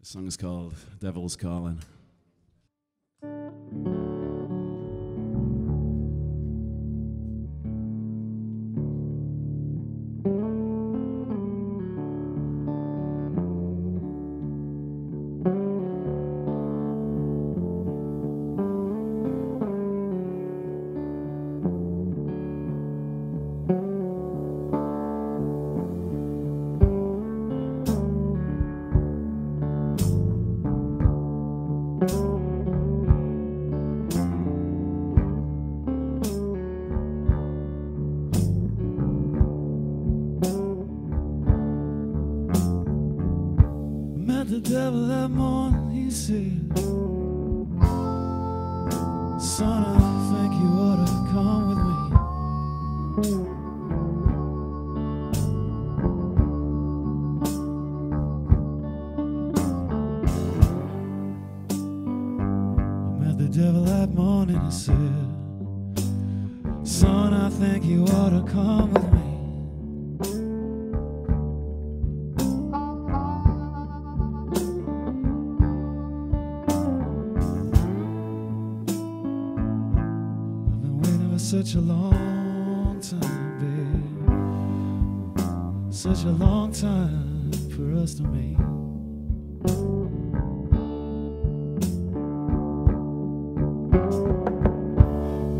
The song is called Devil's Calling. The devil that morning, he said, Son, I think you ought to come with me. I met the devil that morning, he said, Son, I think you ought to come with me. Such a long time, babe. Such a long time for us to meet.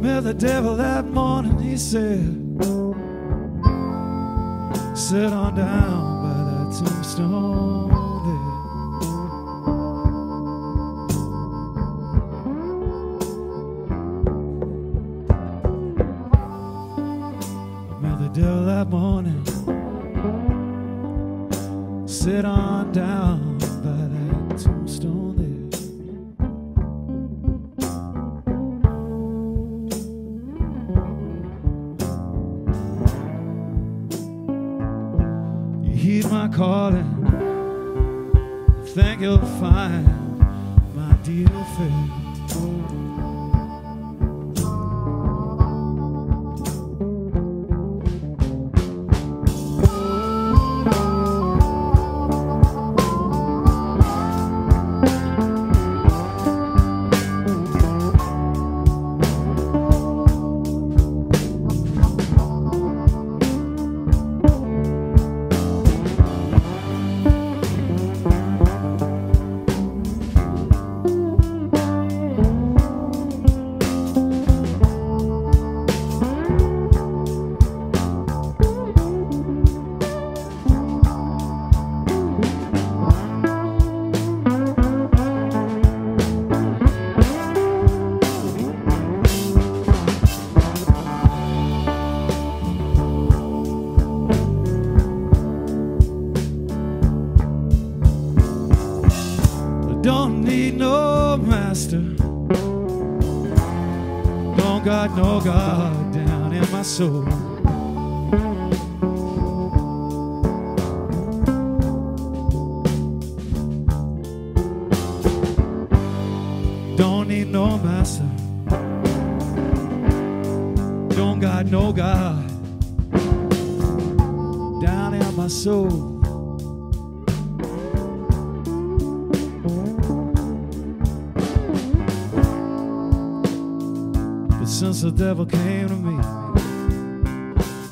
Met the devil that morning, he said, Sit on down by that tombstone down by that tombstone there. You heed my calling. Think you'll find my dear fair. No master. Don't got no God down in my soul. Don't need no master. Don't got no God down in my soul. Since the devil came to me,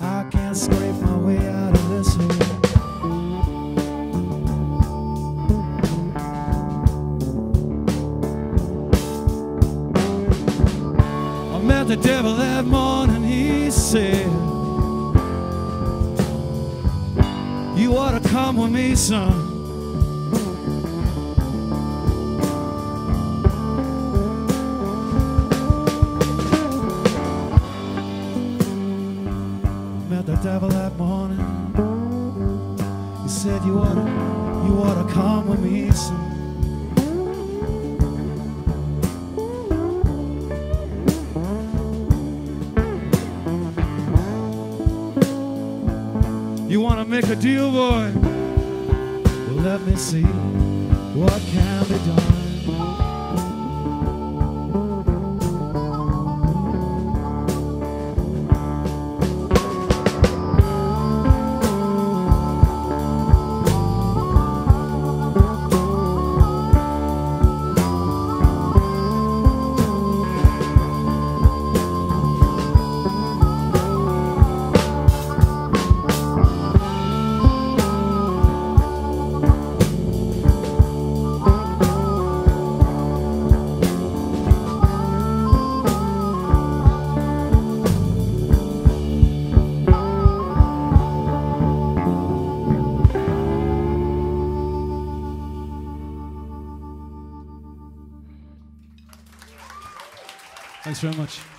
I can't scrape my way out of this hole. I met the devil that morning, he said, You ought to come with me, son. Morning. He said, "You ought to, you ought to come with me, soon. You want to make a deal, boy? Well, let me see what can be done. Thanks very much.